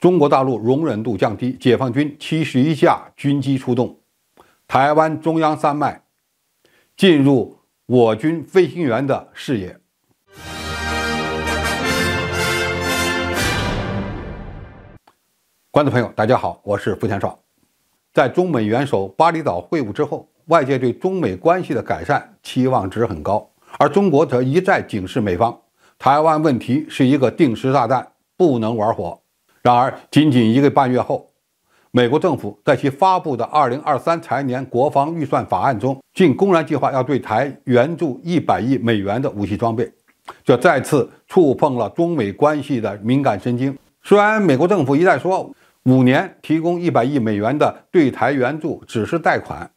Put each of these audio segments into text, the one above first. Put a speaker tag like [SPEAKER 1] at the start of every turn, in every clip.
[SPEAKER 1] 中国大陆容忍度降低，解放军七十一架军机出动，台湾中央山脉进入我军飞行员的视野。观众朋友，大家好，我是付天少。在中美元首巴厘岛会晤之后，外界对中美关系的改善期望值很高，而中国则一再警示美方，台湾问题是一个定时炸弹，不能玩火。然而，仅仅一个半月后，美国政府在其发布的2023财年国防预算法案中，竟公然计划要对台援助100亿美元的武器装备，这再次触碰了中美关系的敏感神经。虽然美国政府一再说，五年提供一百亿美元的对台援助只是贷款，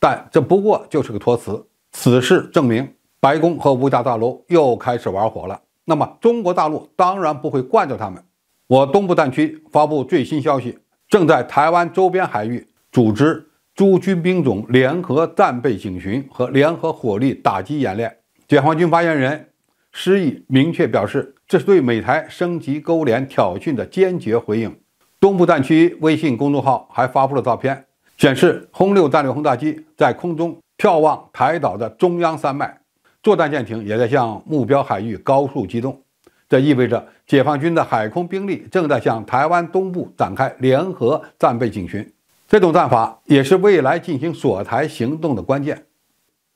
[SPEAKER 1] 但这不过就是个托词。此事证明，白宫和五角大楼又开始玩火了。那么，中国大陆当然不会惯着他们。我东部战区发布最新消息，正在台湾周边海域组织诸军兵种联合战备警巡和联合火力打击演练。解放军发言人施毅明确表示，这是对美台升级勾连挑衅的坚决回应。东部战区微信公众号还发布了照片，显示轰六战略轰炸机在空中眺望台岛的中央山脉，作战舰艇也在向目标海域高速机动。这意味着解放军的海空兵力正在向台湾东部展开联合战备警巡。这种战法也是未来进行锁台行动的关键，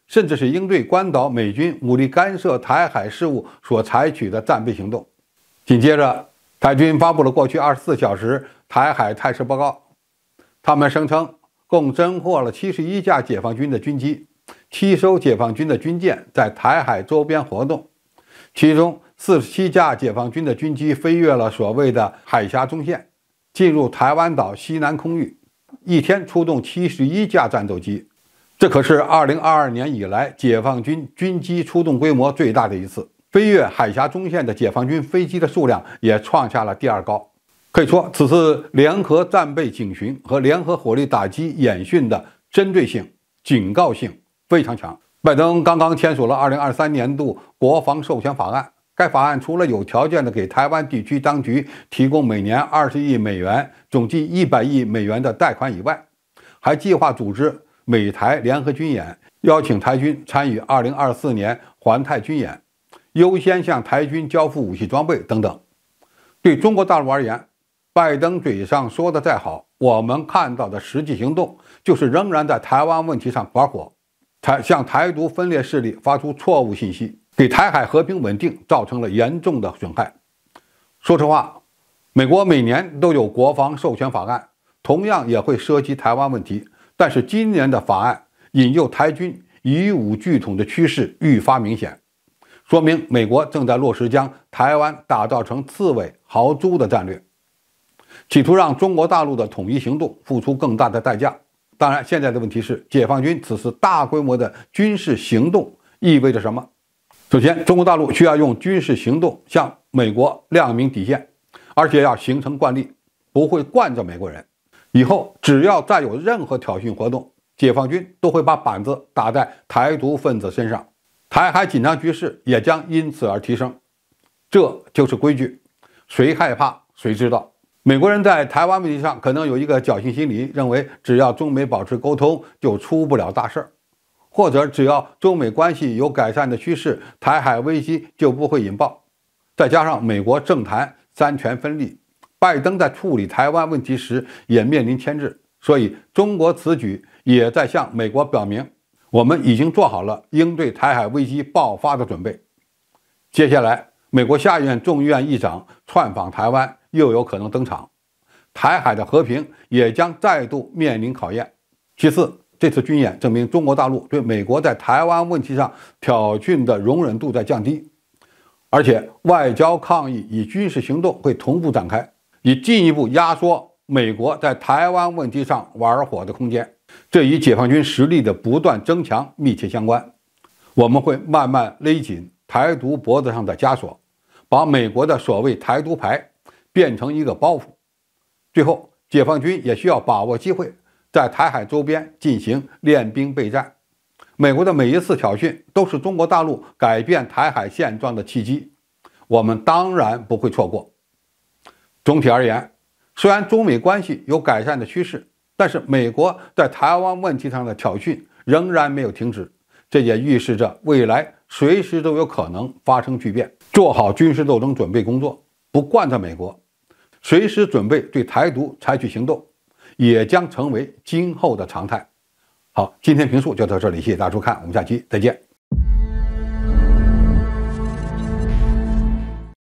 [SPEAKER 1] 甚至是应对关岛美军武力干涉台海事务所采取的战备行动。紧接着，台军发布了过去二十四小时。台海态势报告，他们声称共侦获了七十一架解放军的军机，七艘解放军的军舰在台海周边活动，其中四十七架解放军的军机飞越了所谓的海峡中线，进入台湾岛西南空域，一天出动七十一架战斗机，这可是二零二二年以来解放军军机出动规模最大的一次。飞越海峡中线的解放军飞机的数量也创下了第二高。可以说，此次联合战备警巡和联合火力打击演训的针对性、警告性非常强。拜登刚刚签署了2023年度国防授权法案，该法案除了有条件的给台湾地区当局提供每年20亿美元、总计100亿美元的贷款以外，还计划组织美台联合军演，邀请台军参与2024年环太军演，优先向台军交付武器装备等等。对中国大陆而言，拜登嘴上说的再好，我们看到的实际行动就是仍然在台湾问题上玩火，台向台独分裂势力发出错误信息，给台海和平稳定造成了严重的损害。说实话，美国每年都有国防授权法案，同样也会涉及台湾问题，但是今年的法案引诱台军以武拒统的趋势愈发明显，说明美国正在落实将台湾打造成刺猬豪猪的战略。企图让中国大陆的统一行动付出更大的代价。当然，现在的问题是，解放军此次大规模的军事行动意味着什么？首先，中国大陆需要用军事行动向美国亮明底线，而且要形成惯例，不会惯着美国人。以后只要再有任何挑衅活动，解放军都会把板子打在台独分子身上，台海紧张局势也将因此而提升。这就是规矩，谁害怕谁知道。美国人在台湾问题上可能有一个侥幸心理，认为只要中美保持沟通，就出不了大事儿；或者只要中美关系有改善的趋势，台海危机就不会引爆。再加上美国政坛三权分立，拜登在处理台湾问题时也面临牵制，所以中国此举也在向美国表明，我们已经做好了应对台海危机爆发的准备。接下来，美国下院众议院议长窜访台湾。又有可能登场，台海的和平也将再度面临考验。其次，这次军演证明中国大陆对美国在台湾问题上挑衅的容忍度在降低，而且外交抗议与军事行动会同步展开，以进一步压缩美国在台湾问题上玩火的空间。这与解放军实力的不断增强密切相关。我们会慢慢勒紧台独脖子上的枷锁，把美国的所谓台独牌。变成一个包袱。最后，解放军也需要把握机会，在台海周边进行练兵备战。美国的每一次挑衅，都是中国大陆改变台海现状的契机，我们当然不会错过。总体而言，虽然中美关系有改善的趋势，但是美国在台湾问题上的挑衅仍然没有停止，这也预示着未来随时都有可能发生巨变。做好军事斗争准备工作，不惯着美国，随时准备对台独采取行动，也将成为今后的常态。好，今天评述就到这里，谢谢大家收看，我们下期再见。